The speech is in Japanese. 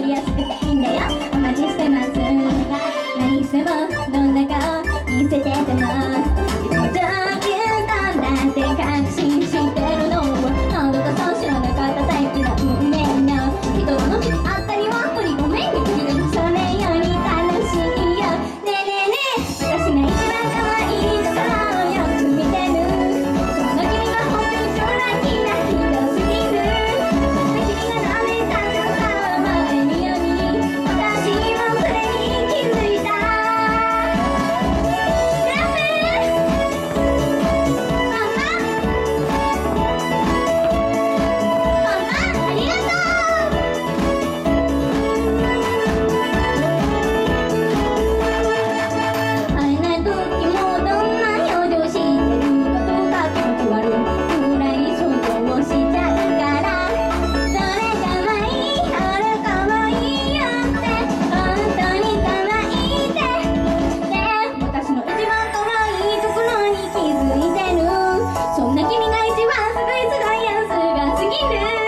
りやすくていいんだよ。お待ちしてます Venus.